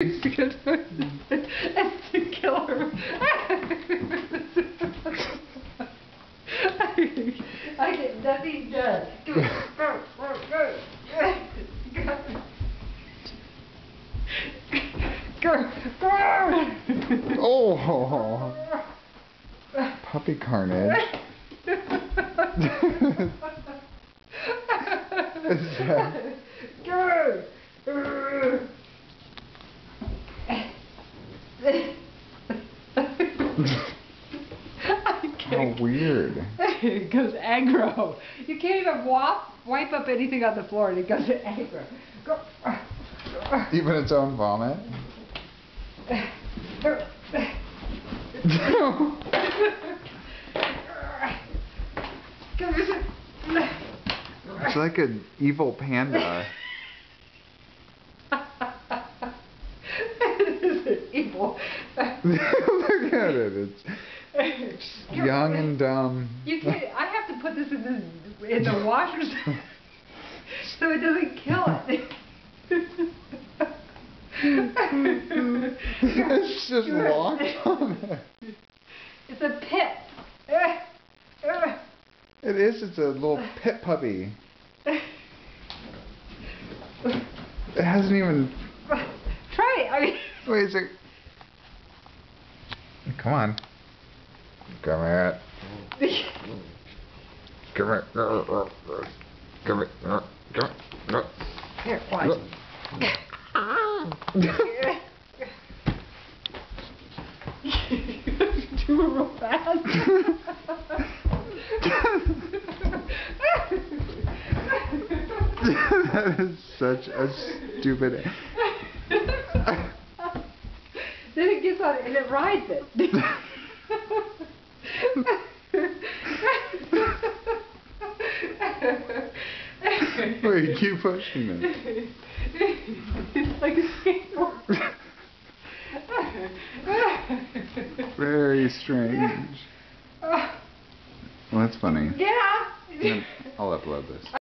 It's the killer. I get nothing done. Go, go, go, go. Go. Oh, puppy carnage. That- Go. I How weird. It goes aggro. You can't even wipe, wipe up anything on the floor and it goes aggro. Go. Even its own vomit. It's like an evil panda. This Look at it. It's young and dumb. You can't. I have to put this in the in the washer so, it doesn't kill it. it's just locked on it. It's a pit. It is. It's a little pit puppy. It hasn't even. Try it. I mean. Wait a sec. Come on. Come here. Come here. Come here. Come here. Here, watch. Do it real fast. that is such a stupid. then it gets on it and it rides it. Wait, keep pushing it. it's like a skateboard. Very strange. Well, that's funny. yeah. I'll upload this.